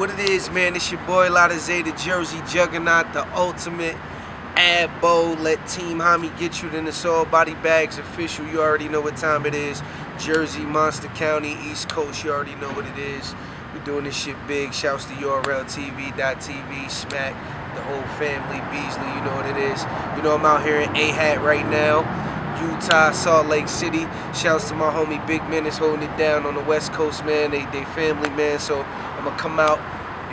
What it is, man, it's your boy Lotta Zay, Jersey Juggernaut, the ultimate Abbo. Let Team Homie get you, then it's all body bags official. You already know what time it is. Jersey, Monmouth County, East Coast, you already know what it is. We're doing this shit big. Shouts to URL TV.tv, Smack, the whole family, Beasley, you know what it is. You know I'm out here in AHAT right now. Utah, Salt Lake City. Shouts to my homie Big Menace holding it down on the West Coast, man. They they family, man. So I'm gonna come out,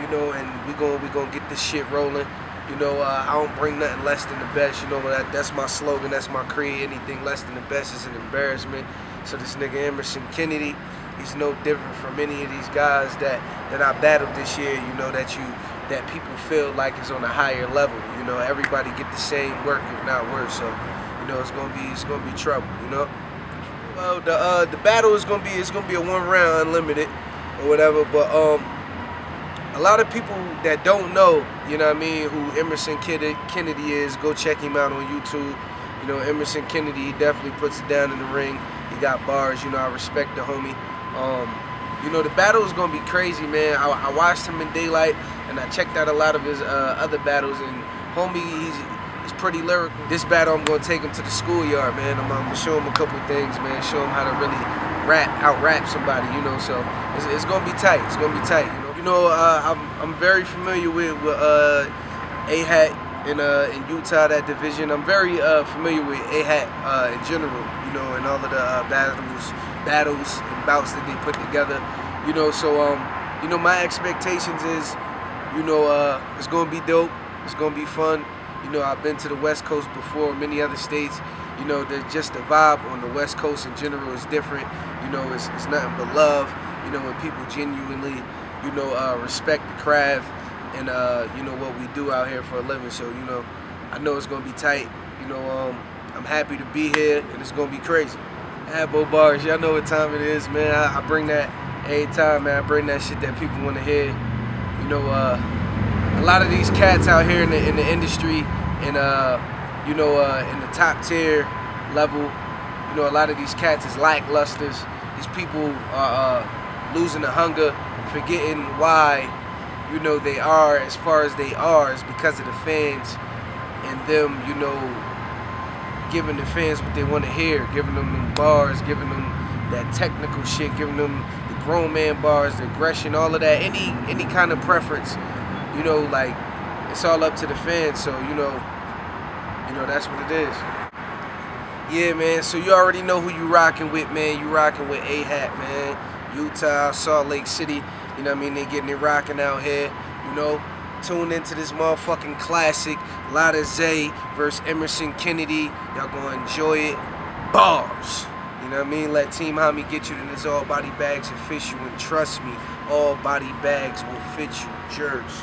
you know, and we gonna we gonna get this shit rolling. You know, uh, I don't bring nothing less than the best. You know, that that's my slogan, that's my creed. Anything less than the best is an embarrassment. So this nigga Emerson Kennedy, he's no different from any of these guys that that I battled this year. You know that you that people feel like is on a higher level. You know, everybody get the same work, if not worse. So know it's gonna be it's gonna be trouble. You know. Well, the uh, the battle is gonna be it's gonna be a one round unlimited or whatever. But um, a lot of people that don't know, you know what I mean, who Emerson Kennedy is, go check him out on YouTube. You know, Emerson Kennedy, he definitely puts it down in the ring. He got bars. You know, I respect the homie. Um, you know, the battle is gonna be crazy, man. I, I, watched him in daylight, and I checked out a lot of his uh, other battles, and homie, he's Pretty lyrical. This battle, I'm gonna take him to the schoolyard, man. I'm, I'm, gonna show him a couple things, man. Show him how to really rap, out rap somebody, you know. So it's, it's, gonna be tight. It's gonna be tight, you know. You know, uh, I'm, I'm very familiar with, with uh, AHAT in uh, in Utah, that division. I'm very uh, familiar with AHAT uh, in general, you know, and all of the uh, battles, battles and bouts that they put together, you know. So um, you know, my expectations is, you know, it's gonna be dope. It's gonna be fun. You know, I've been to the West Coast before, many other states. You know, there's just the vibe on the West Coast in general is different. You know, it's, it's nothing but love. You know, when people genuinely, you know, uh, respect the craft and, uh, you know, what we do out here for a living. So, you know, I know it's going to be tight. You know, um, I'm happy to be here and it's going to be crazy. Abbo bars, y'all know what time it is, man. I, I bring that every time, man. I bring that shit that people want to hear. You know, uh, a lot of these cats out here in the in the industry and uh you know uh in the top tier level you know a lot of these cats is lacklusters. These people are uh, losing the hunger forgetting why you know they are as far as they are is because of the fans and them you know giving the fans what they want to hear giving them them bars giving them that technical shit giving them the grown man bars the aggression all of that any any kind of preference you know, like it's all up to the fans. So you know, you know that's what it is. Yeah, man. So you already know who you rocking with, man. You rocking with AHAT, man. Utah, Salt Lake City. You know what I mean? They getting it rocking out here. You know, tune into this motherfucking classic. Lotta Zay versus Emerson Kennedy. Y'all gonna enjoy it. Bars. You know what I mean? Let Team Homie get you in this all body bags and fish you. And trust me, all body bags will fit you. Jerks.